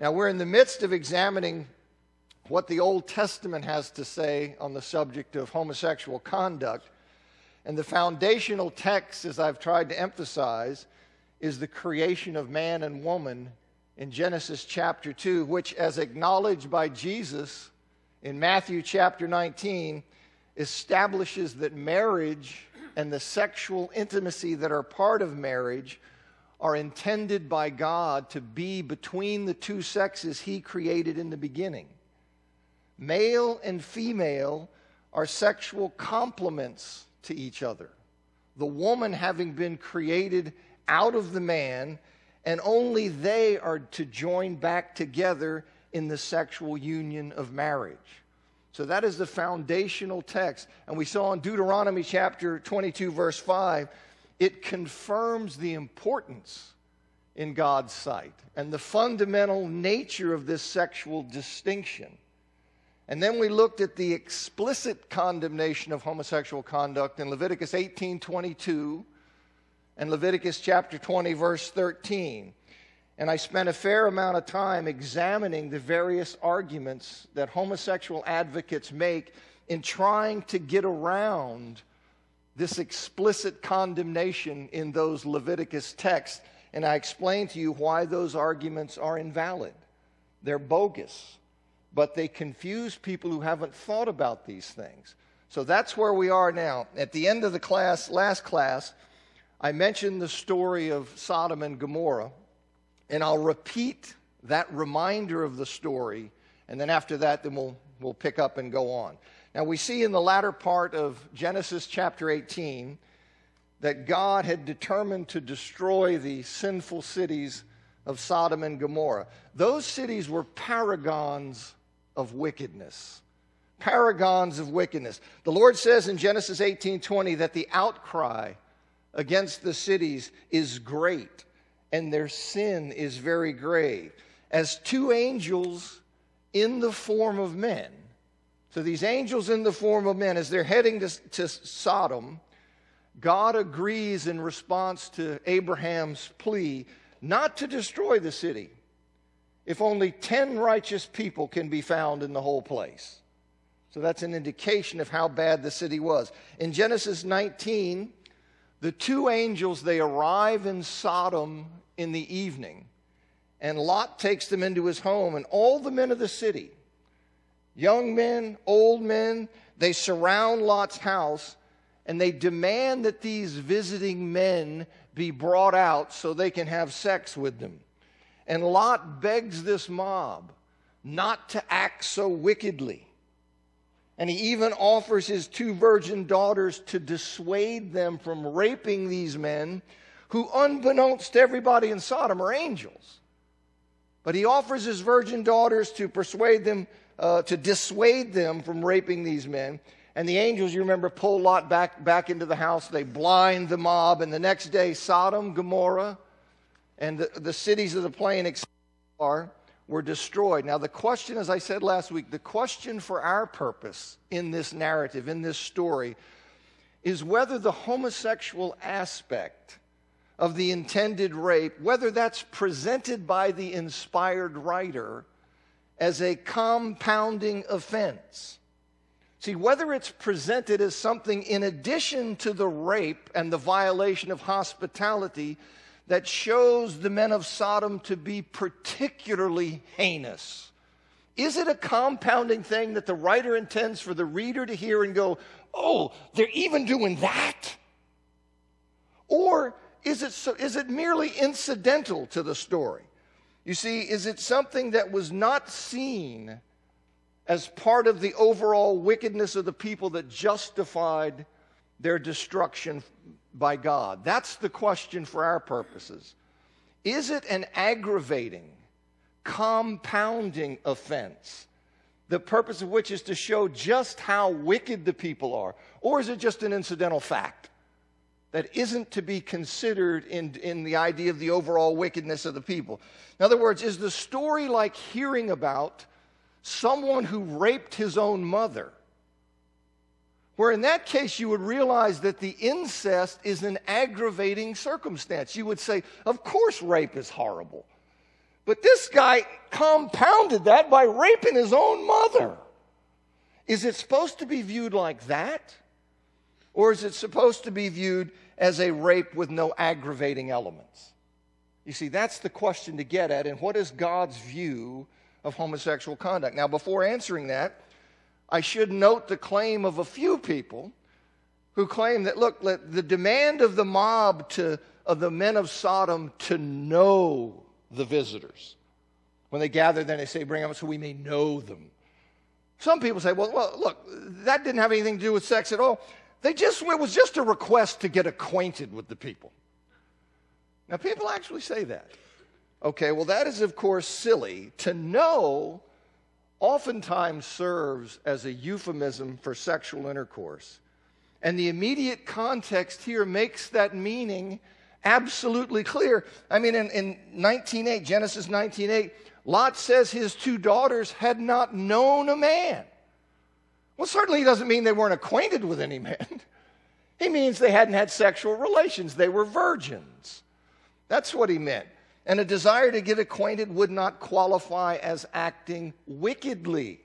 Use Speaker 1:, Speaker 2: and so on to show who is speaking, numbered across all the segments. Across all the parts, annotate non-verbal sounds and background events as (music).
Speaker 1: Now, we're in the midst of examining what the Old Testament has to say on the subject of homosexual conduct. And the foundational text, as I've tried to emphasize, is the creation of man and woman in Genesis chapter 2, which, as acknowledged by Jesus in Matthew chapter 19, establishes that marriage and the sexual intimacy that are part of marriage are intended by God to be between the two sexes He created in the beginning. Male and female are sexual complements to each other. The woman having been created out of the man, and only they are to join back together in the sexual union of marriage. So that is the foundational text. And we saw in Deuteronomy chapter 22, verse 5 it confirms the importance in God's sight and the fundamental nature of this sexual distinction. And then we looked at the explicit condemnation of homosexual conduct in Leviticus 18:22 and Leviticus chapter 20 verse 13. And I spent a fair amount of time examining the various arguments that homosexual advocates make in trying to get around this explicit condemnation in those Leviticus texts. And I explain to you why those arguments are invalid. They're bogus, but they confuse people who haven't thought about these things. So that's where we are now. At the end of the class, last class, I mentioned the story of Sodom and Gomorrah, and I'll repeat that reminder of the story, and then after that, then we'll, we'll pick up and go on. Now, we see in the latter part of Genesis chapter 18 that God had determined to destroy the sinful cities of Sodom and Gomorrah. Those cities were paragons of wickedness. Paragons of wickedness. The Lord says in Genesis 18:20 that the outcry against the cities is great and their sin is very grave. As two angels in the form of men so these angels in the form of men, as they're heading to, to Sodom, God agrees in response to Abraham's plea not to destroy the city if only 10 righteous people can be found in the whole place. So that's an indication of how bad the city was. In Genesis 19, the two angels they arrive in Sodom in the evening, and Lot takes them into his home, and all the men of the city Young men, old men, they surround Lot's house and they demand that these visiting men be brought out so they can have sex with them. And Lot begs this mob not to act so wickedly. And he even offers his two virgin daughters to dissuade them from raping these men who, unbeknownst to everybody in Sodom, are angels. But he offers his virgin daughters to persuade them uh, to dissuade them from raping these men. And the angels, you remember, pull Lot back, back into the house. They blind the mob. And the next day, Sodom, Gomorrah, and the, the cities of the plain are, were destroyed. Now, the question, as I said last week, the question for our purpose in this narrative, in this story, is whether the homosexual aspect of the intended rape, whether that's presented by the inspired writer as a compounding offense. See, whether it's presented as something in addition to the rape and the violation of hospitality that shows the men of Sodom to be particularly heinous. Is it a compounding thing that the writer intends for the reader to hear and go, oh, they're even doing that? Or is it, so, is it merely incidental to the story? You see, is it something that was not seen as part of the overall wickedness of the people that justified their destruction by God? That's the question for our purposes. Is it an aggravating, compounding offense? The purpose of which is to show just how wicked the people are? Or is it just an incidental fact? That isn't to be considered in, in the idea of the overall wickedness of the people. In other words, is the story like hearing about someone who raped his own mother? Where in that case, you would realize that the incest is an aggravating circumstance. You would say, of course, rape is horrible. But this guy compounded that by raping his own mother. Is it supposed to be viewed like that? Or is it supposed to be viewed as a rape with no aggravating elements? You see, that's the question to get at. And what is God's view of homosexual conduct? Now, before answering that, I should note the claim of a few people who claim that, look, the demand of the mob to, of the men of Sodom to know the visitors. When they gather, then they say, bring them so we may know them. Some people say, well, well, look, that didn't have anything to do with sex at all. They just, it was just a request to get acquainted with the people. Now, people actually say that. Okay, well, that is, of course, silly. To know oftentimes serves as a euphemism for sexual intercourse. And the immediate context here makes that meaning absolutely clear. I mean, in, in 19.8, Genesis 19.8, Lot says his two daughters had not known a man. Well, certainly he doesn't mean they weren't acquainted with any man. (laughs) he means they hadn't had sexual relations. They were virgins. That's what he meant. And a desire to get acquainted would not qualify as acting wickedly,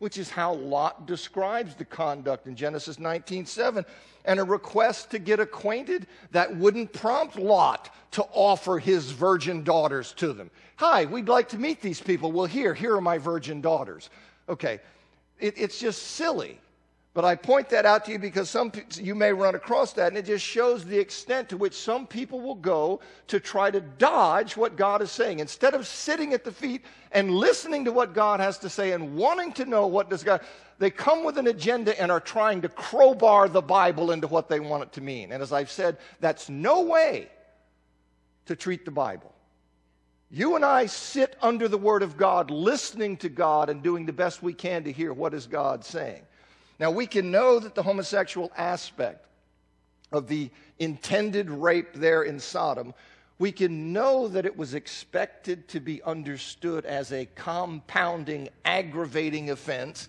Speaker 1: which is how Lot describes the conduct in Genesis 19:7. And a request to get acquainted that wouldn't prompt Lot to offer his virgin daughters to them. Hi, we'd like to meet these people. Well, here, here are my virgin daughters. Okay, it, it's just silly. But I point that out to you because some you may run across that, and it just shows the extent to which some people will go to try to dodge what God is saying. Instead of sitting at the feet and listening to what God has to say and wanting to know what does God, they come with an agenda and are trying to crowbar the Bible into what they want it to mean. And as I've said, that's no way to treat the Bible. You and I sit under the Word of God, listening to God and doing the best we can to hear what is God saying. Now, we can know that the homosexual aspect of the intended rape there in Sodom, we can know that it was expected to be understood as a compounding, aggravating offense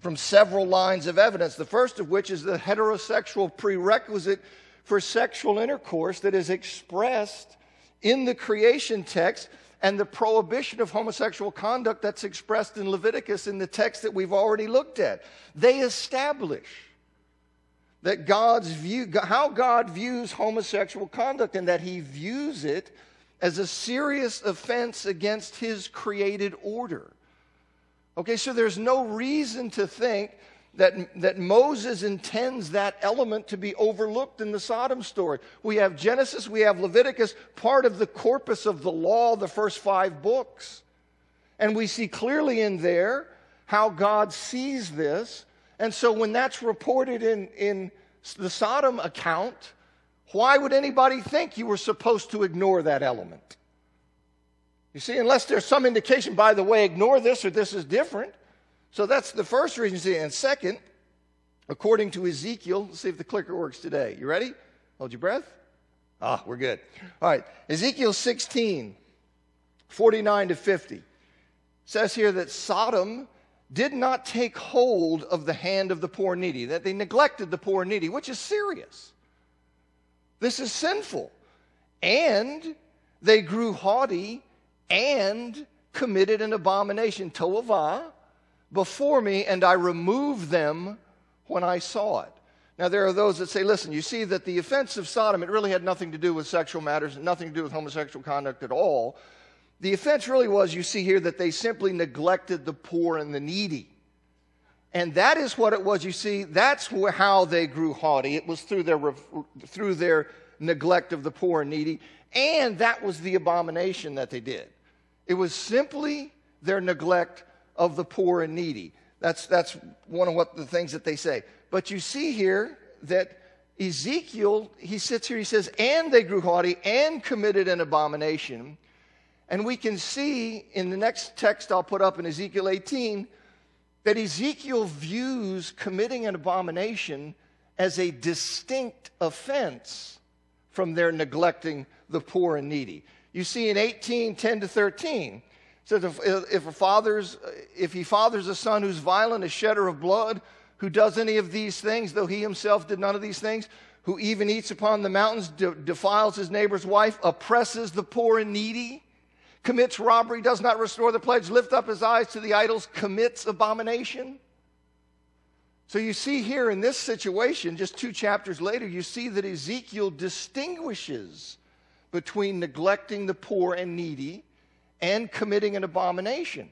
Speaker 1: from several lines of evidence. The first of which is the heterosexual prerequisite for sexual intercourse that is expressed in the creation text and the prohibition of homosexual conduct that's expressed in Leviticus in the text that we've already looked at. They establish that God's view, how God views homosexual conduct, and that He views it as a serious offense against His created order. Okay, so there's no reason to think that, that Moses intends that element to be overlooked in the Sodom story. We have Genesis, we have Leviticus, part of the corpus of the law, the first five books. And we see clearly in there how God sees this. And so when that's reported in, in the Sodom account, why would anybody think you were supposed to ignore that element? You see, unless there's some indication, by the way, ignore this or this is different. So that's the first reason. See, And second, according to Ezekiel, let's see if the clicker works today. You ready? Hold your breath. Ah, we're good. All right. Ezekiel 16, 49 to 50 says here that Sodom did not take hold of the hand of the poor needy, that they neglected the poor needy, which is serious. This is sinful. And they grew haughty and committed an abomination, toavah, before me, and I removed them when I saw it. Now, there are those that say, listen, you see that the offense of Sodom, it really had nothing to do with sexual matters, and nothing to do with homosexual conduct at all. The offense really was, you see here, that they simply neglected the poor and the needy. And that is what it was, you see, that's how they grew haughty. It was through their, through their neglect of the poor and needy. And that was the abomination that they did. It was simply their neglect of the poor and needy. That's, that's one of what the things that they say. But you see here that Ezekiel, he sits here, he says, and they grew haughty and committed an abomination. And we can see in the next text I'll put up in Ezekiel 18 that Ezekiel views committing an abomination as a distinct offense from their neglecting the poor and needy. You see in 18, 10 to 13, says if, if, a father's, if he fathers a son who's violent, a shedder of blood, who does any of these things, though he himself did none of these things, who even eats upon the mountains, de- defiles his neighbor's wife, oppresses the poor and needy, commits robbery, does not restore the pledge, lift up his eyes to the idols, commits abomination. So you see here in this situation, just two chapters later, you see that Ezekiel distinguishes between neglecting the poor and needy and committing an abomination.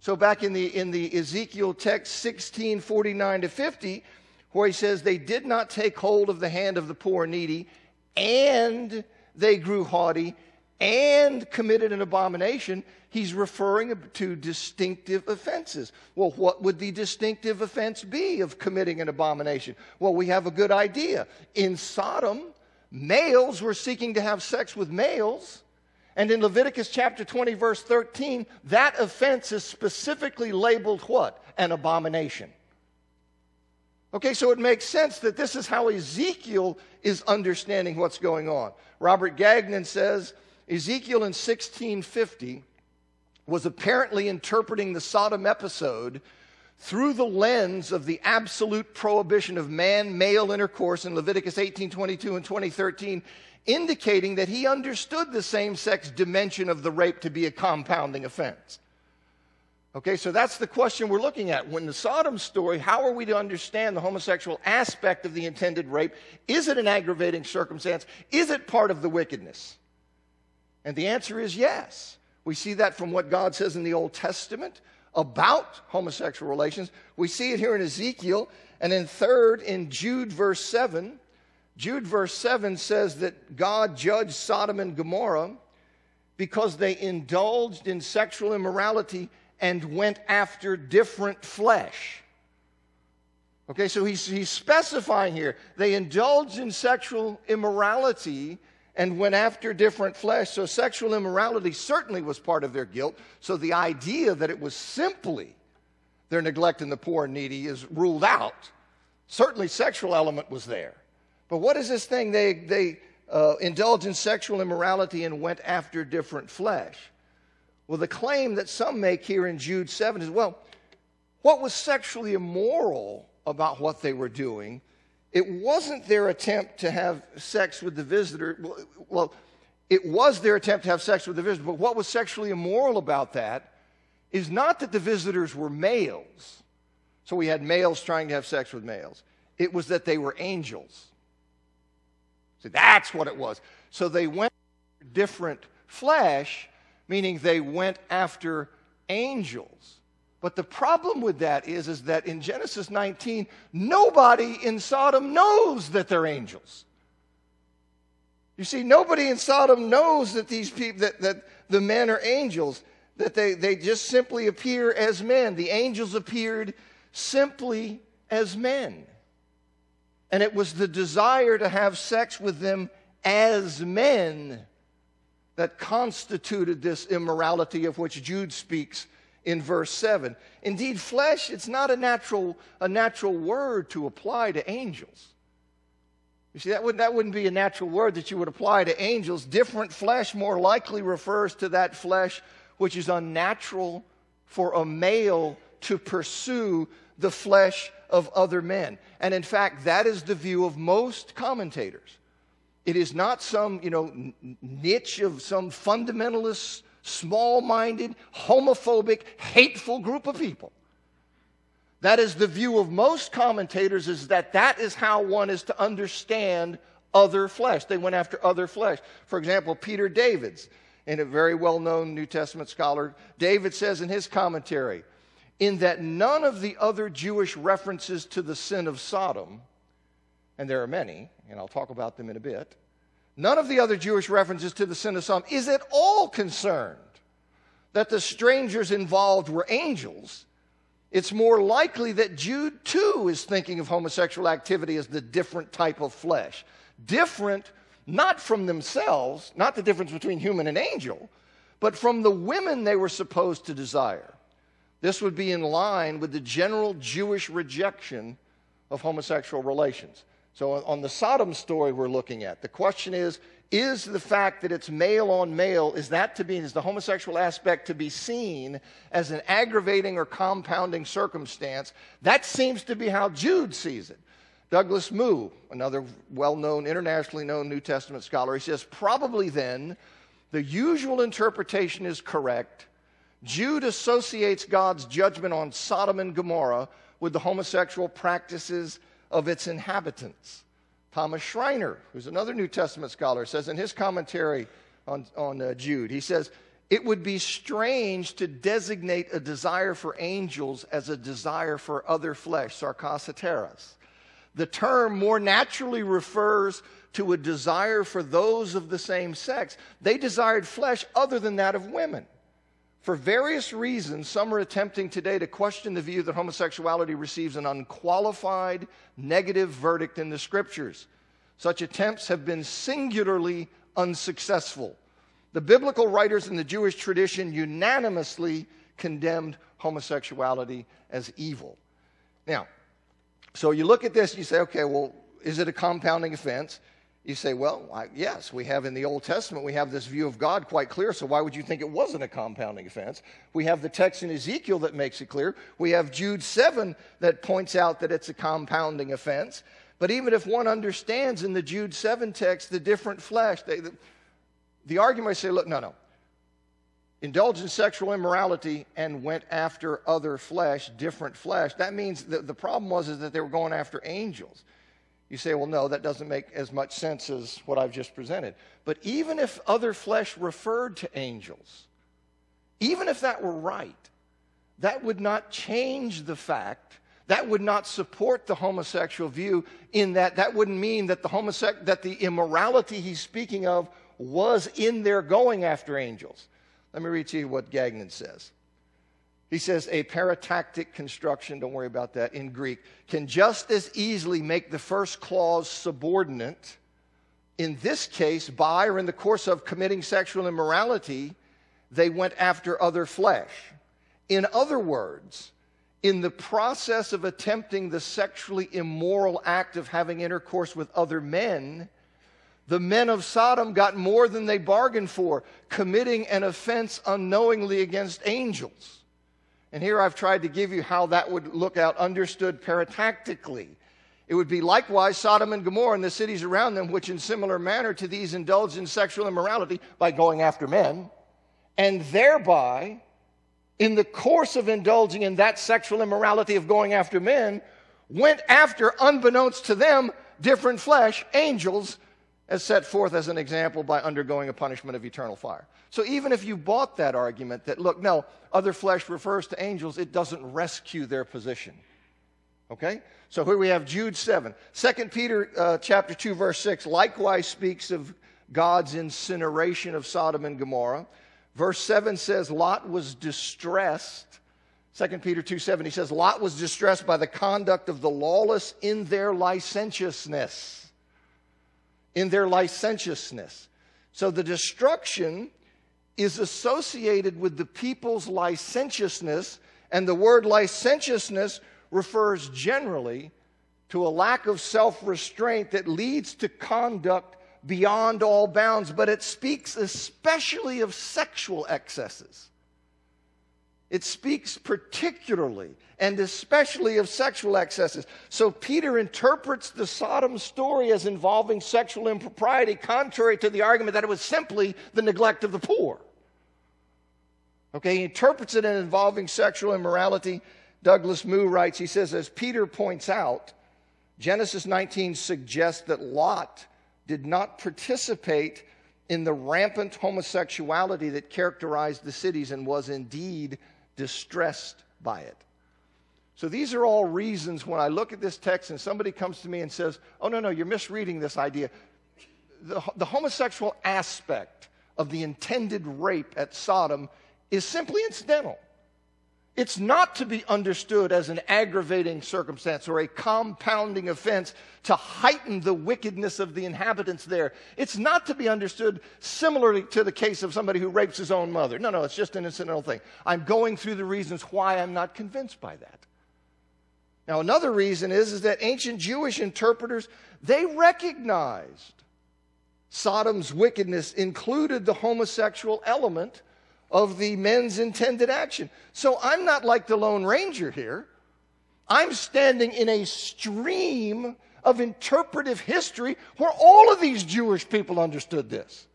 Speaker 1: So back in the in the Ezekiel text 16, 49 to 50, where he says, They did not take hold of the hand of the poor and needy, and they grew haughty and committed an abomination, he's referring to distinctive offenses. Well, what would the distinctive offense be of committing an abomination? Well, we have a good idea. In Sodom, males were seeking to have sex with males. And in Leviticus chapter 20, verse 13, that offense is specifically labeled what? An abomination. Okay, so it makes sense that this is how Ezekiel is understanding what's going on. Robert Gagnon says Ezekiel in 1650 was apparently interpreting the Sodom episode through the lens of the absolute prohibition of man male intercourse in Leviticus 18:22 and 2013 indicating that he understood the same sex dimension of the rape to be a compounding offense. Okay, so that's the question we're looking at. When the Sodom story, how are we to understand the homosexual aspect of the intended rape? Is it an aggravating circumstance? Is it part of the wickedness? And the answer is yes. We see that from what God says in the Old Testament about homosexual relations. We see it here in Ezekiel. And then, third, in Jude, verse 7, Jude, verse 7 says that God judged Sodom and Gomorrah because they indulged in sexual immorality and went after different flesh. Okay, so he's, he's specifying here. They indulged in sexual immorality and went after different flesh. So sexual immorality certainly was part of their guilt. So the idea that it was simply their neglect in the poor and needy is ruled out. Certainly, sexual element was there. But what is this thing? They, they uh, indulged in sexual immorality and went after different flesh. Well, the claim that some make here in Jude 7 is well, what was sexually immoral about what they were doing? It wasn't their attempt to have sex with the visitor. Well, it was their attempt to have sex with the visitor, but what was sexually immoral about that is not that the visitors were males. So we had males trying to have sex with males. It was that they were angels. So that's what it was. So they went different flesh meaning they went after angels. But the problem with that is, is that in Genesis 19, nobody in Sodom knows that they're angels. You see, nobody in Sodom knows that these people, that, that the men are angels, that they, they just simply appear as men. The angels appeared simply as men. And it was the desire to have sex with them as men that constituted this immorality of which Jude speaks in verse 7. Indeed, flesh, it's not a natural, a natural word to apply to angels. You see, that wouldn't, that wouldn't be a natural word that you would apply to angels. Different flesh more likely refers to that flesh which is unnatural for a male to pursue the flesh of other men. And in fact, that is the view of most commentators. It is not some, you know, niche of some fundamentalist, small minded, homophobic, hateful group of people. That is the view of most commentators is that that is how one is to understand other flesh. They went after other flesh. For example, Peter Davids, and a very well known New Testament scholar, Davids says in his commentary, in that none of the other Jewish references to the sin of Sodom and there are many, and I'll talk about them in a bit, none of the other Jewish references to the sin of Sodom is at all concerned that the strangers involved were angels. It's more likely that Jude too is thinking of homosexual activity as the different type of flesh. Different, not from themselves, not the difference between human and angel, but from the women they were supposed to desire. This would be in line with the general Jewish rejection of homosexual relations. So, on the Sodom story we're looking at, the question is is the fact that it's male on male, is that to be, is the homosexual aspect to be seen as an aggravating or compounding circumstance? That seems to be how Jude sees it. Douglas Moo, another well known, internationally known New Testament scholar, he says, probably then the usual interpretation is correct, Jude associates God's judgment on Sodom and Gomorrah with the homosexual practices of its inhabitants. Thomas Schreiner, who's another New Testament scholar, says in his commentary on, on uh, Jude, he says, It would be strange to designate a desire for angels as a desire for other flesh, sarkos heteras. The term more naturally refers to a desire for those of the same sex. They desired flesh other than that of women. For various reasons, some are attempting today to question the view that homosexuality receives an unqualified negative verdict in the scriptures. Such attempts have been singularly unsuccessful. The biblical writers in the Jewish tradition unanimously condemned homosexuality as evil. Now, so you look at this and you say, okay, well, is it a compounding offense? You say, well, I, yes, we have in the Old Testament, we have this view of God quite clear, so why would you think it wasn't a compounding offense? We have the text in Ezekiel that makes it clear. We have Jude 7 that points out that it's a compounding offense. But even if one understands in the Jude 7 text the different flesh, they, the, the argument I say, look, no, no. Indulged in sexual immorality and went after other flesh, different flesh. That means that the problem was is that they were going after angels. You say, well, no, that doesn't make as much sense as what I've just presented. But even if other flesh referred to angels, even if that were right, that would not change the fact, that would not support the homosexual view, in that that wouldn't mean that the, homosexual that the immorality he's speaking of was in their going after angels. Let me read to you what Gagnon says. He says a paratactic construction, don't worry about that, in Greek, can just as easily make the first clause subordinate. In this case, by or in the course of committing sexual immorality, they went after other flesh. In other words, in the process of attempting the sexually immoral act of having intercourse with other men, the men of Sodom got more than they bargained for, committing an offense unknowingly against angels. And here I've tried to give you how that would look out understood paratactically. It would be likewise Sodom and Gomorrah and the cities around them, which in similar manner to these indulged in sexual immorality by going after men, and thereby, in the course of indulging in that sexual immorality of going after men, went after, unbeknownst to them, different flesh, angels, as set forth as an example by undergoing a punishment of eternal fire. So even if you bought that argument that, look, no, other flesh refers to angels, it doesn't rescue their position. Okay? So here we have Jude 7. 2 Peter uh, chapter 2, verse 6 likewise speaks of God's incineration of Sodom and Gomorrah. Verse 7 says, Lot was distressed. 2 Peter 2 7, he says, Lot was distressed by the conduct of the lawless in their licentiousness in their licentiousness. So the destruction is associated with the people's licentiousness, and the word licentiousness refers generally to a lack of self restraint that leads to conduct beyond all bounds, but it speaks especially of sexual excesses. It speaks particularly and especially of sexual excesses. So Peter interprets the Sodom story as involving sexual impropriety, contrary to the argument that it was simply the neglect of the poor. Okay, he interprets it as involving sexual immorality. Douglas Moo writes, he says, as Peter points out, Genesis 19 suggests that Lot did not participate in the rampant homosexuality that characterized the cities and was indeed distressed by it. So these are all reasons when I look at this text and somebody comes to me and says, oh, no, no, you're misreading this idea. The, the homosexual aspect of the intended rape at Sodom is simply incidental. It's not to be understood as an aggravating circumstance or a compounding offense to heighten the wickedness of the inhabitants there. It's not to be understood similarly to the case of somebody who rapes his own mother. No, no, it's just an incidental thing. I'm going through the reasons why I'm not convinced by that. Now, another reason is, is that ancient Jewish interpreters, they recognized Sodom's wickedness included the homosexual element of the men's intended action. So I'm not like the Lone Ranger here. I'm standing in a stream of interpretive history where all of these Jewish people understood this.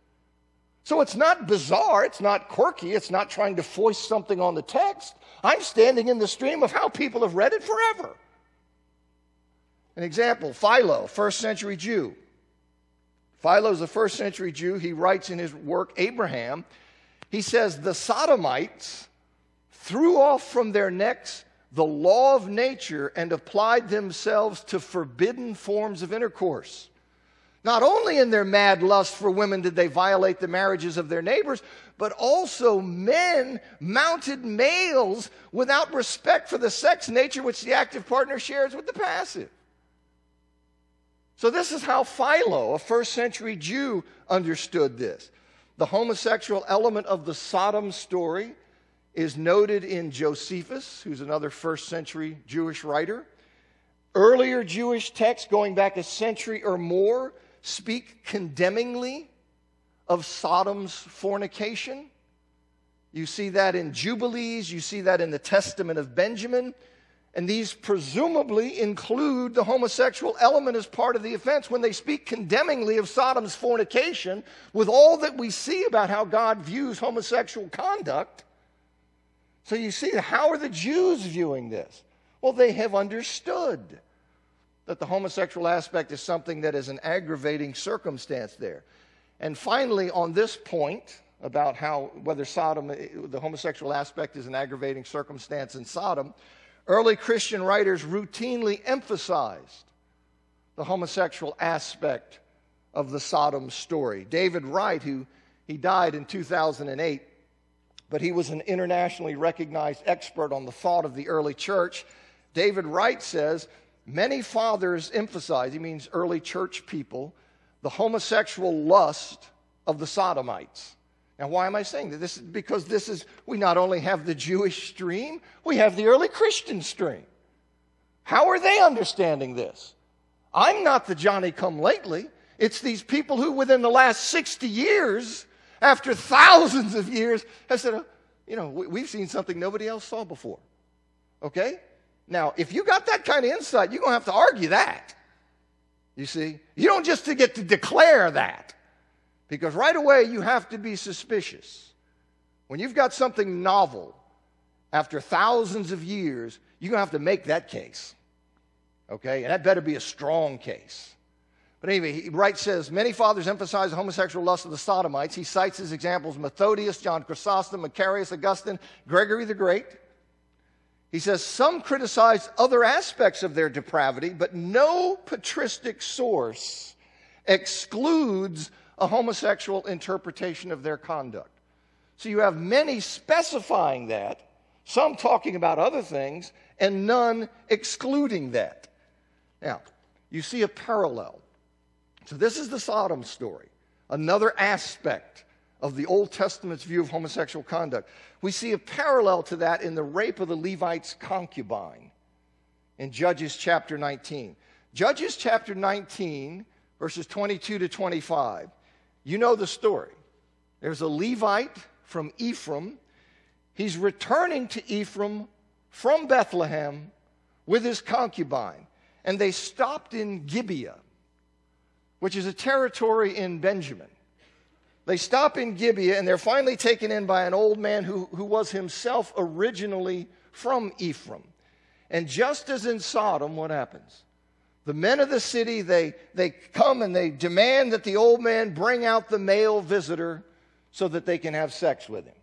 Speaker 1: So it's not bizarre, it's not quirky, it's not trying to foist something on the text. I'm standing in the stream of how people have read it forever. An example Philo, first century Jew. Philo is a first century Jew. He writes in his work, Abraham, he says, The Sodomites threw off from their necks the law of nature and applied themselves to forbidden forms of intercourse. Not only in their mad lust for women did they violate the marriages of their neighbors, but also men mounted males without respect for the sex nature which the active partner shares with the passive. So, this is how Philo, a first century Jew, understood this. The homosexual element of the Sodom story is noted in Josephus, who's another first century Jewish writer. Earlier Jewish texts, going back a century or more, speak condemningly of Sodom's fornication. You see that in Jubilees, you see that in the Testament of Benjamin. And these presumably include the homosexual element as part of the offense when they speak condemningly of Sodom's fornication, with all that we see about how God views homosexual conduct. So you see, how are the Jews viewing this? Well, they have understood that the homosexual aspect is something that is an aggravating circumstance there. And finally, on this point about how whether Sodom, the homosexual aspect is an aggravating circumstance in Sodom, Early Christian writers routinely emphasized the homosexual aspect of the Sodom story. David Wright, who he died in 2008, but he was an internationally recognized expert on the thought of the early church. David Wright says many fathers emphasize, he means early church people, the homosexual lust of the Sodomites. Now, why am I saying that? This is because this is, we not only have the Jewish stream, we have the early Christian stream. How are they understanding this? I'm not the Johnny come lately. It's these people who, within the last 60 years, after thousands of years, have said, oh, you know, we've seen something nobody else saw before. Okay? Now, if you got that kind of insight, you're going to have to argue that. You see? You don't just get to declare that. Because right away you have to be suspicious. When you've got something novel, after thousands of years, you're going to have to make that case. Okay? And that better be a strong case. But anyway, Wright says many fathers emphasize the homosexual lust of the Sodomites. He cites his examples Methodius, John Chrysostom, Macarius, Augustine, Gregory the Great. He says some criticize other aspects of their depravity, but no patristic source excludes a homosexual interpretation of their conduct. So you have many specifying that, some talking about other things, and none excluding that. Now, you see a parallel. So this is the Sodom story, another aspect of the Old Testament's view of homosexual conduct. We see a parallel to that in the rape of the Levite's concubine in Judges chapter 19. Judges chapter 19, verses 22 to 25. You know the story. There's a Levite from Ephraim. He's returning to Ephraim from Bethlehem with his concubine. And they stopped in Gibeah, which is a territory in Benjamin. They stop in Gibeah and they're finally taken in by an old man who, who was himself originally from Ephraim. And just as in Sodom, what happens? The men of the city, they, they come and they demand that the old man bring out the male visitor so that they can have sex with him.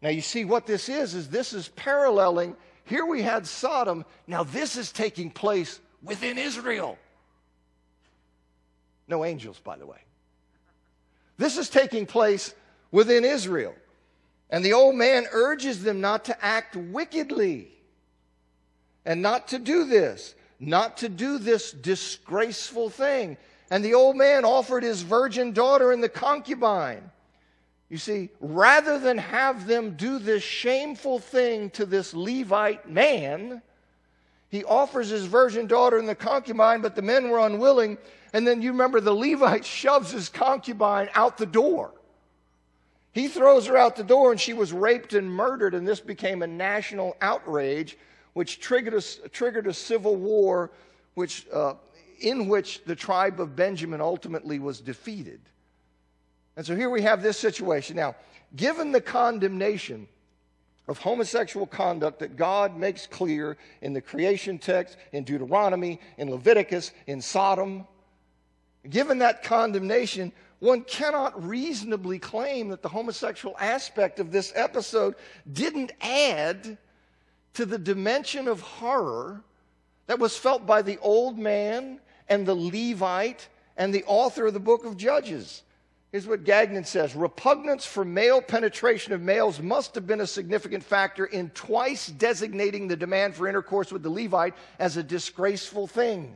Speaker 1: Now, you see, what this is, is this is paralleling. Here we had Sodom. Now, this is taking place within Israel. No angels, by the way. This is taking place within Israel. And the old man urges them not to act wickedly and not to do this not to do this disgraceful thing. And the old man offered his virgin daughter and the concubine. You see, rather than have them do this shameful thing to this Levite man, he offers his virgin daughter and the concubine, but the men were unwilling. And then you remember the Levite (laughs) shoves his concubine out the door. He throws her out the door, and she was raped and murdered, and this became a national outrage which triggered a, triggered a civil war which, uh, in which the tribe of Benjamin ultimately was defeated. And so here we have this situation. Now, given the condemnation of homosexual conduct that God makes clear in the creation text, in Deuteronomy, in Leviticus, in Sodom, given that condemnation, one cannot reasonably claim that the homosexual aspect of this episode didn't add to the dimension of horror that was felt by the old man and the Levite and the author of the book of Judges. Here's what Gagnon says Repugnance for male penetration of males must have been a significant factor in twice designating the demand for intercourse with the Levite as a disgraceful thing.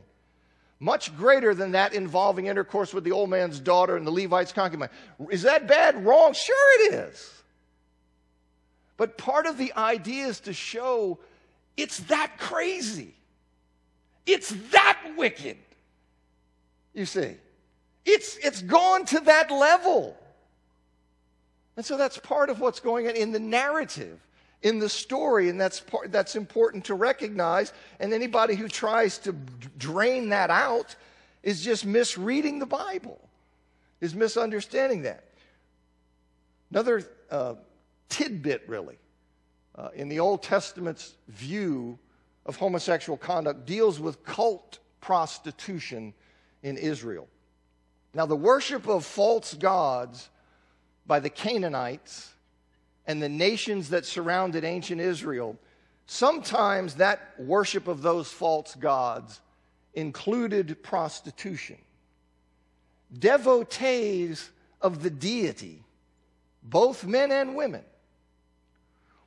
Speaker 1: Much greater than that involving intercourse with the old man's daughter and the Levite's concubine. Is that bad? Wrong? Sure it is. But part of the idea is to show it's that crazy. It's that wicked. You see, it's, it's gone to that level. And so that's part of what's going on in the narrative, in the story, and that's, part, that's important to recognize. And anybody who tries to drain that out is just misreading the Bible, is misunderstanding that. Another uh, tidbit, really, uh, in the Old Testament's view of homosexual conduct deals with cult prostitution in Israel. Now, the worship of false gods by the Canaanites and the nations that surrounded ancient Israel, sometimes that worship of those false gods included prostitution. Devotees of the deity, both men and women,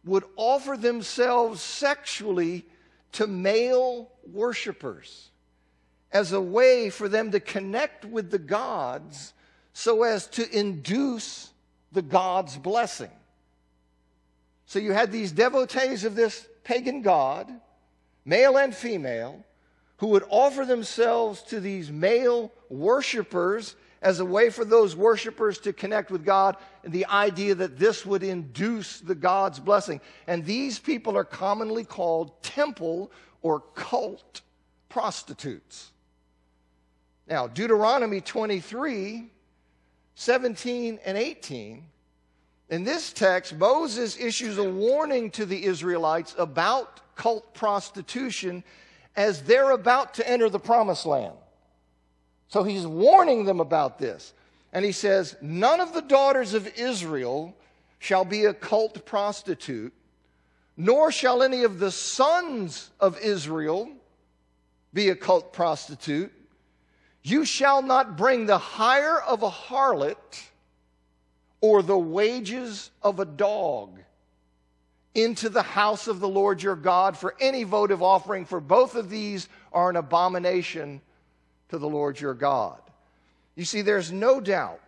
Speaker 1: would offer themselves sexually to male worshipers as a way for them to connect with the gods so as to induce the God's blessing. So you had these devotees of this pagan god, male and female, who would offer themselves to these male worshipers as a way for those worshipers to connect with God, and the idea that this would induce the God's blessing. And these people are commonly called temple or cult prostitutes. Now, Deuteronomy 23 17 and 18. In this text, Moses issues a warning to the Israelites about cult prostitution as they're about to enter the promised land. So he's warning them about this. And he says, None of the daughters of Israel shall be a cult prostitute, nor shall any of the sons of Israel be a cult prostitute. You shall not bring the hire of a harlot or the wages of a dog into the house of the Lord your God for any votive offering, for both of these are an abomination to the Lord your God. You see, there's no doubt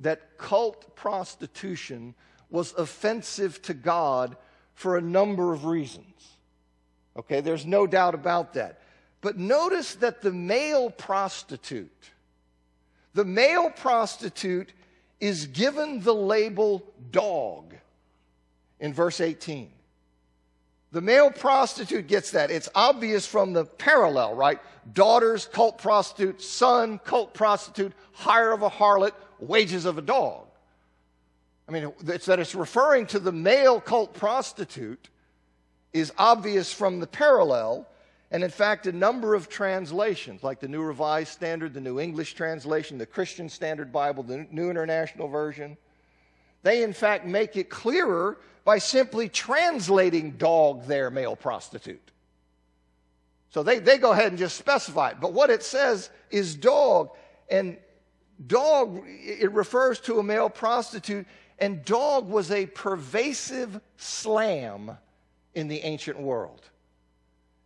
Speaker 1: that cult prostitution was offensive to God for a number of reasons. Okay, there's no doubt about that. But notice that the male prostitute, the male prostitute is given the label dog in verse 18. The male prostitute gets that. It's obvious from the parallel, right? Daughters, cult prostitute, son, cult prostitute, hire of a harlot, wages of a dog. I mean, it's that it's referring to the male cult prostitute is obvious from the parallel. And in fact, a number of translations, like the New Revised Standard, the New English Translation, the Christian Standard Bible, the New International Version, they in fact make it clearer by simply translating dog there, male prostitute. So they, they go ahead and just specify it. But what it says is dog. And dog, it refers to a male prostitute. And dog was a pervasive slam in the ancient world.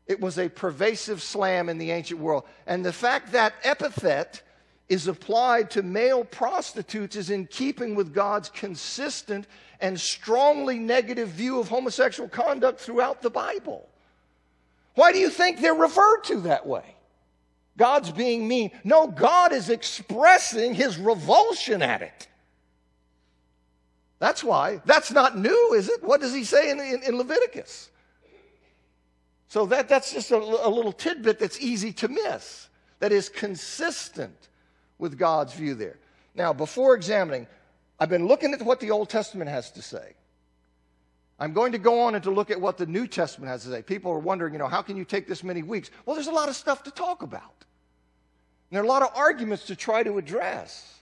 Speaker 1: It was a pervasive slam in the ancient world. And the fact that epithet is applied to male prostitutes is in keeping with God's consistent and strongly negative view of homosexual conduct throughout the Bible. Why do you think they're referred to that way? God's being mean. No, God is expressing his revulsion at it. That's why. That's not new, is it? What does he say in, in, in Leviticus? So that, that's just a, a little tidbit that's easy to miss, that is consistent with God's view there. Now, before examining, I've been looking at what the Old Testament has to say. I'm going to go on and to look at what the New Testament has to say. People are wondering, you know, how can you take this many weeks? Well, there's a lot of stuff to talk about. And there are a lot of arguments to try to address.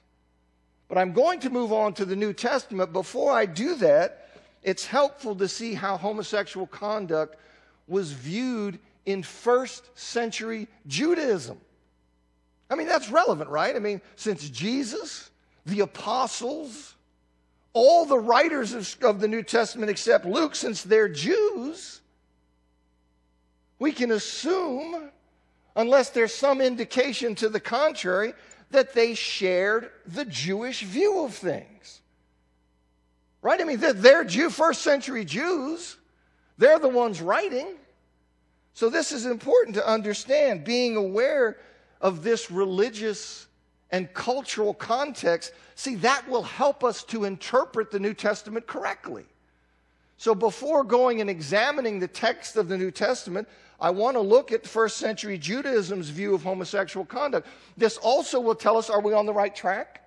Speaker 1: But I'm going to move on to the New Testament. Before I do that, it's helpful to see how homosexual conduct was viewed in first century Judaism. I mean, that's relevant, right? I mean, since Jesus, the apostles, all the writers of, of, the New Testament except Luke, since they're Jews, we can assume, unless there's some indication to the contrary, that they shared the Jewish view of things. Right? I mean, they're, they're Jew, first century Jews. They're the ones writing. So, this is important to understand. Being aware of this religious and cultural context, see, that will help us to interpret the New Testament correctly. So, before going and examining the text of the New Testament, I want to look at first century Judaism's view of homosexual conduct. This also will tell us are we on the right track?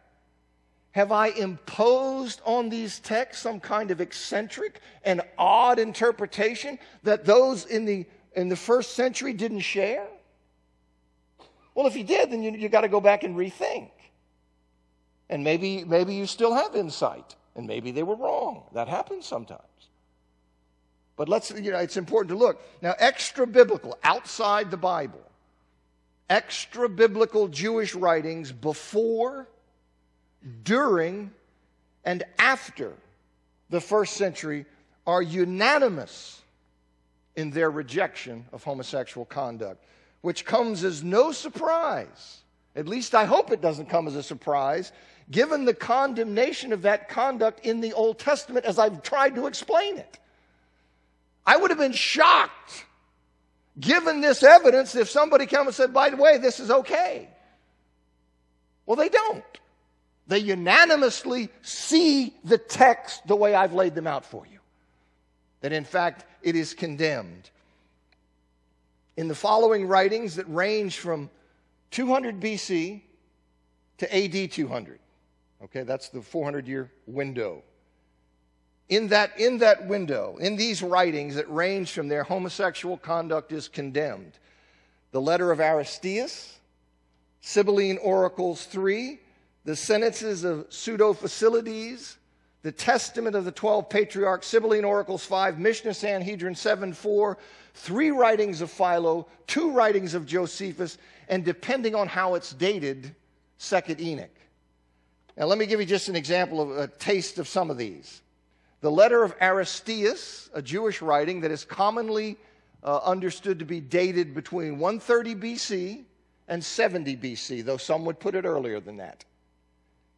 Speaker 1: Have I imposed on these texts some kind of eccentric and odd interpretation that those in the, in the first century didn't share? Well, if you did, then you, you got to go back and rethink. And maybe, maybe you still have insight, and maybe they were wrong. That happens sometimes. But let's, you know, it's important to look. Now, extra biblical, outside the Bible, extra biblical Jewish writings before, during, and after the first century are unanimous in their rejection of homosexual conduct, which comes as no surprise. At least I hope it doesn't come as a surprise, given the condemnation of that conduct in the Old Testament as I've tried to explain it. I would have been shocked, given this evidence, if somebody came and said, by the way, this is okay. Well, they don't. They unanimously see the text the way I've laid them out for you. That in fact, it is condemned. In the following writings that range from 200 BC to AD 200, okay, that's the 400 year window in that, in that window, in these writings that range from their homosexual conduct is condemned. The letter of Aristeas, Sibylline Oracles 3, the sentences of Pseudo Phocylides, the Testament of the 12 Patriarchs, Sibylline Oracles 5, Mishnah Sanhedrin 7 4, three writings of Philo, two writings of Josephus, and depending on how it's dated, Second Enoch. Now, let me give you just an example of a taste of some of these. The letter of Aristeas, a Jewish writing that is commonly uh, understood to be dated between 130 BC and 70 BC, though some would put it earlier than that.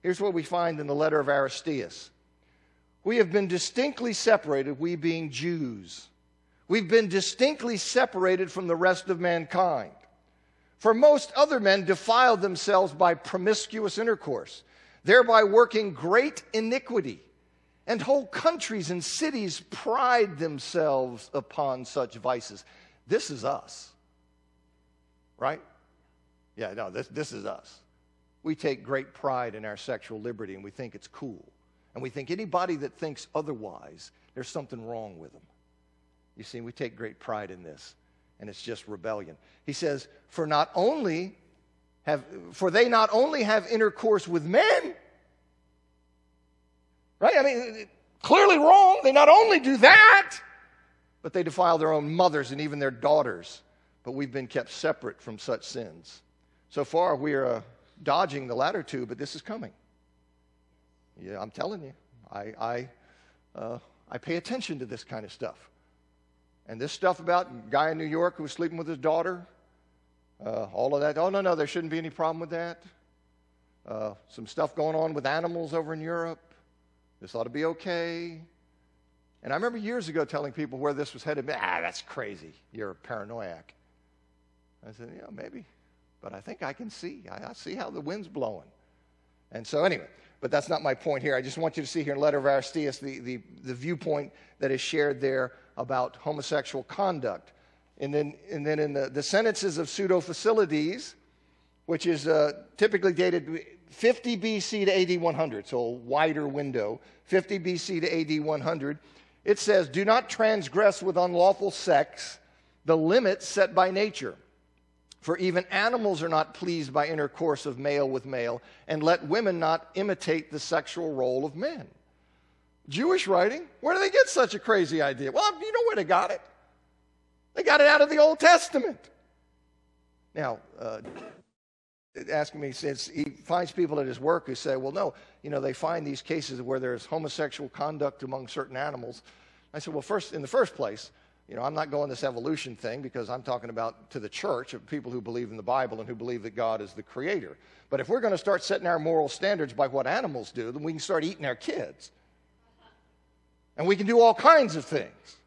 Speaker 1: Here's what we find in the letter of Aristeas We have been distinctly separated, we being Jews. We've been distinctly separated from the rest of mankind. For most other men defile themselves by promiscuous intercourse, thereby working great iniquity and whole countries and cities pride themselves upon such vices. This is us. Right? Yeah, no, this, this is us. We take great pride in our sexual liberty and we think it's cool. And we think anybody that thinks otherwise, there's something wrong with them. You see, we take great pride in this, and it's just rebellion. He says, For not only have for they not only have intercourse with men, Right? I mean, clearly wrong. They not only do that, but they defile their own mothers and even their daughters. But we've been kept separate from such sins. So far, we are dodging the latter two, but this is coming. Yeah, I'm telling you. I, I, uh, I pay attention to this kind of stuff. And this stuff about a guy in New York who was sleeping with his daughter, uh, all of that. Oh, no, no, there shouldn't be any problem with that. Uh, some stuff going on with animals over in Europe. This ought to be okay. And I remember years ago telling people where this was headed. Ah, that's crazy. You're a paranoiac. I said, yeah, maybe. But I think I can see. I, I see how the wind's blowing. And so, anyway, but that's not my point here. I just want you to see here in Letter of Aristeas the, the, the viewpoint that is shared there about homosexual conduct. And then, and then in the, the sentences of Pseudo Phocylides, which is uh, typically dated 50 BC to AD 100, so a wider window, 50 BC to AD 100, it says, Do not transgress with unlawful sex the limits set by nature. For even animals are not pleased by intercourse of male with male, and let women not imitate the sexual role of men. Jewish writing? Where do they get such a crazy idea? Well, you know where they got it. They got it out of the Old Testament. Now, uh, asking me, since he finds people at his work who say, well, no, you know, they find these cases where there's homosexual conduct among certain animals. I said, well, first, in the first place, you know, I'm not going this evolution thing because I'm talking about to the church of people who believe in the Bible and who believe that God is the creator. But if we're going to start setting our moral standards by what animals do, then we can start eating our kids. And we can do all kinds of things.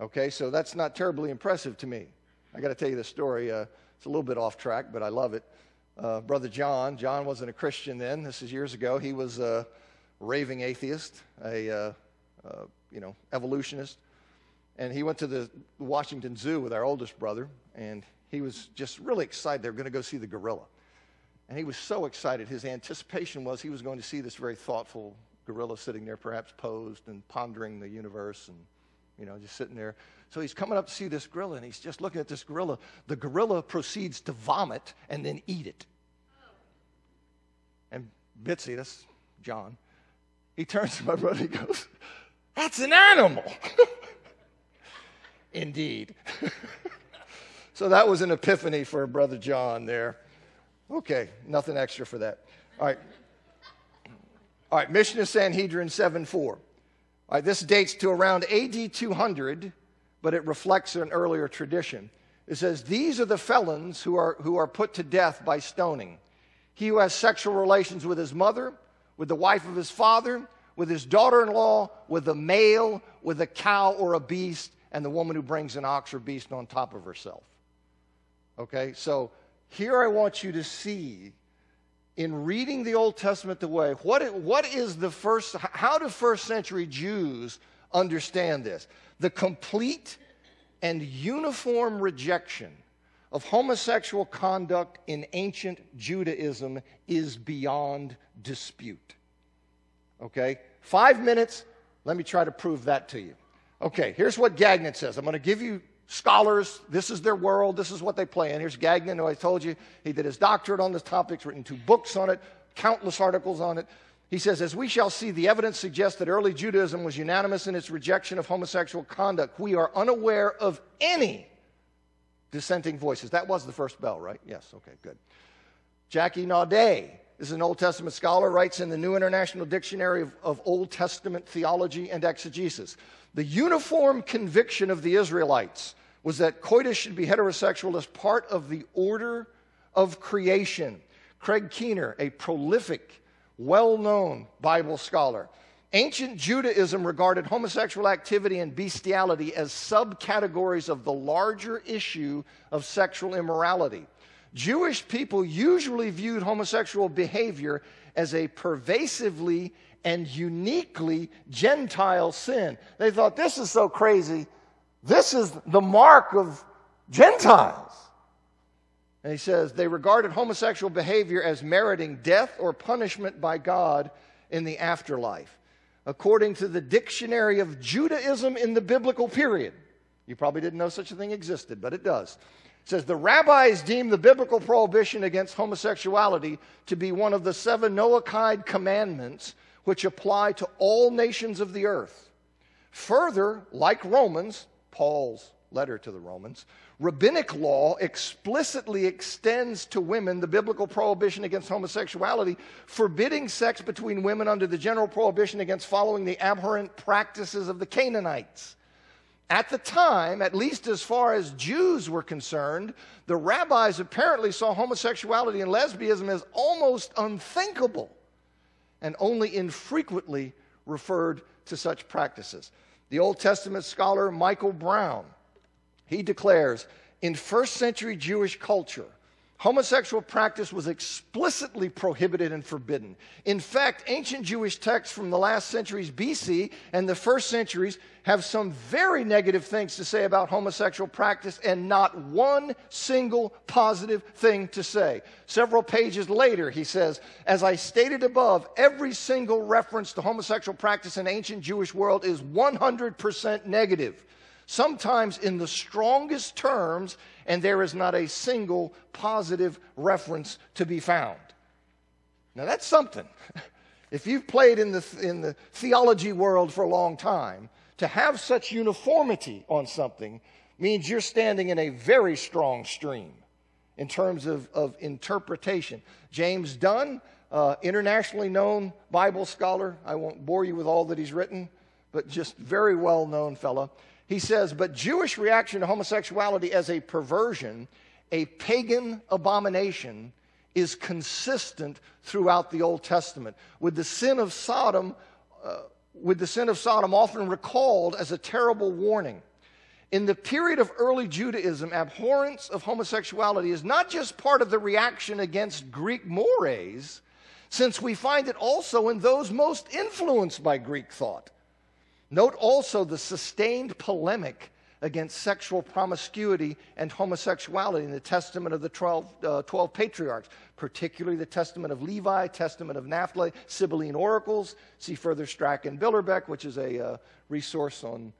Speaker 1: Okay, so that's not terribly impressive to me. I got to tell you the story. Uh, it's a little bit off track, but I love it. Uh, Brother John, John wasn't a Christian then. This is years ago. He was a raving atheist, a uh, uh, you know evolutionist, and he went to the Washington Zoo with our oldest brother, and he was just really excited. They were going to go see the gorilla, and he was so excited. His anticipation was he was going to see this very thoughtful gorilla sitting there, perhaps posed and pondering the universe and, you know, just sitting there. So he's coming up to see this gorilla and he's just looking at this gorilla. The gorilla proceeds to vomit and then eat it. And Bitsy, that's John, he turns to my brother and he goes, That's an animal. (laughs) Indeed. (laughs) so that was an epiphany for Brother John there. Okay, nothing extra for that. All right. All right, Mishnah Sanhedrin 7 4. All right, this dates to around AD 200, but it reflects an earlier tradition. It says, These are the felons who are, who are put to death by stoning. He who has sexual relations with his mother, with the wife of his father, with his daughter in law, with a male, with a cow or a beast, and the woman who brings an ox or beast on top of herself. Okay, so here I want you to see in reading the Old Testament the way, what, what is the first, how do first century Jews understand this? The complete and uniform rejection of homosexual conduct in ancient Judaism is beyond dispute. Okay? Five minutes, let me try to prove that to you. Okay, here's what Gagnon says. I'm going to give you scholars. This is their world. This is what they play in. Here's Gagnon, who I told you he did his doctorate on this topic, he's written two books on it, countless articles on it. He says, as we shall see, the evidence suggests that early Judaism was unanimous in its rejection of homosexual conduct. We are unaware of any dissenting voices. That was the first bell, right? Yes, okay, good. Jackie Naudé, is an Old Testament scholar, writes in the New International Dictionary of, of Old Testament Theology and Exegesis. The uniform conviction of the Israelites was that coitus should be heterosexual as part of the order of creation. Craig Keener, a prolific, well known Bible scholar, ancient Judaism regarded homosexual activity and bestiality as subcategories of the larger issue of sexual immorality. Jewish people usually viewed homosexual behavior as a pervasively and uniquely Gentile sin. They thought, this is so crazy. This is the mark of Gentiles. And he says, they regarded homosexual behavior as meriting death or punishment by God in the afterlife. According to the Dictionary of Judaism in the biblical period, you probably didn't know such a thing existed, but it does. It says the rabbis deemed the biblical prohibition against homosexuality to be one of the seven Noahide commandments which apply to all nations of the earth. Further, like Romans, Paul's letter to the Romans, rabbinic law explicitly extends to women the biblical prohibition against homosexuality, forbidding sex between women under the general prohibition against following the abhorrent practices of the Canaanites. At the time, at least as far as Jews were concerned, the rabbis apparently saw homosexuality and lesbianism as almost unthinkable and only infrequently referred to such practices. The Old Testament scholar Michael Brown, he declares, in first century Jewish culture, homosexual practice was explicitly prohibited and forbidden. In fact, ancient Jewish texts from the last centuries BC and the first centuries have some very negative things to say about homosexual practice and not one single positive thing to say. Several pages later, he says, As I stated above, every single reference to homosexual practice in ancient Jewish world is 100% negative sometimes in the strongest terms, and there is not a single positive reference to be found. Now, that's something. (laughs) If you've played in the, in the theology world for a long time, to have such uniformity on something means you're standing in a very strong stream in terms of, of interpretation. James Dunn, uh, internationally known Bible scholar, I won't bore you with all that he's written, but just very well known fellow. He says, but Jewish reaction to homosexuality as a perversion, a pagan abomination, is consistent throughout the Old Testament, with the sin of Sodom, uh, with the sin of Sodom often recalled as a terrible warning. In the period of early Judaism, abhorrence of homosexuality is not just part of the reaction against Greek mores, since we find it also in those most influenced by Greek thought. Note also the sustained polemic against sexual promiscuity and homosexuality in the testament of the 12, uh, 12, patriarchs, particularly the testament of Levi, testament of Naphtali, Sibylline oracles. See further Strack-Billerbeck, which is a uh, resource on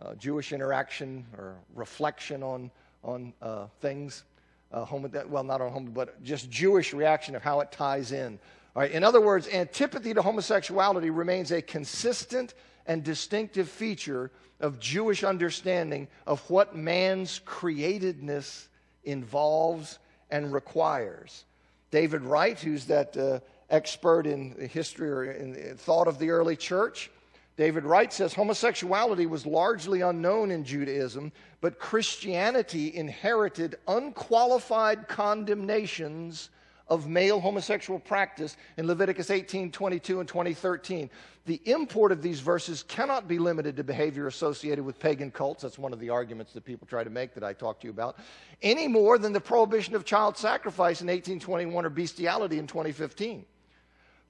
Speaker 1: uh, Jewish interaction or reflection on, on uh, things. Uh, well, not on homo, but just Jewish reaction of how it ties in. All right, in other words, antipathy to homosexuality remains a consistent and distinctive feature of Jewish understanding of what man's createdness involves and requires. David Wright, who's that uh, expert in the history or in thought of the early church, David Wright says homosexuality was largely unknown in Judaism, but Christianity inherited unqualified condemnations of male homosexual practice in Leviticus 18, 22, and 2013. The import of these verses cannot be limited to behavior associated with pagan cults. That's one of the arguments that people try to make that I talked to you about. Any more than the prohibition of child sacrifice in 1821 or bestiality in 2015.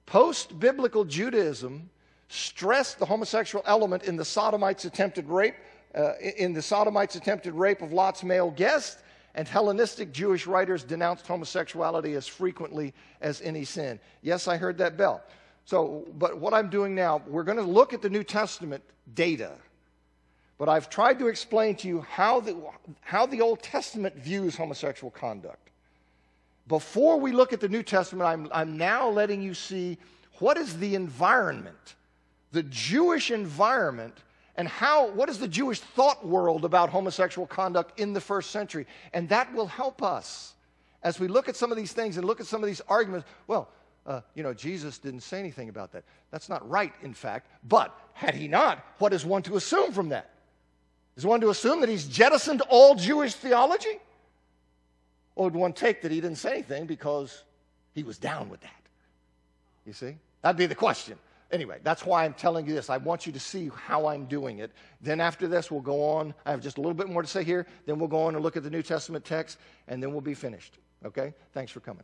Speaker 1: Post biblical Judaism stressed the homosexual element in the Sodomites' attempted rape, uh, in the Sodomites' attempted rape of Lot's male guest and Hellenistic Jewish writers denounced homosexuality as frequently as any sin. Yes, I heard that bell. So, but what I'm doing now, we're going to look at the New Testament data. But I've tried to explain to you how the, how the Old Testament views homosexual conduct. Before we look at the New Testament, I'm, I'm now letting you see what is the environment, the Jewish environment and how what is the Jewish thought world about homosexual conduct in the first century? And that will help us as we look at some of these things and look at some of these arguments. Well uh, you know Jesus didn't say anything about that. That's not right in fact. But had he not what is one to assume from that? Is one to assume that he's jettisoned all Jewish theology? Or would one take that he didn't say anything because he was down with that? You see? That'd be the question Anyway, that's why I'm telling you this. I want you to see how I'm doing it. Then after this, we'll go on. I have just a little bit more to say here. Then we'll go on and look at the New Testament text, and then we'll be finished. Okay? Thanks for coming.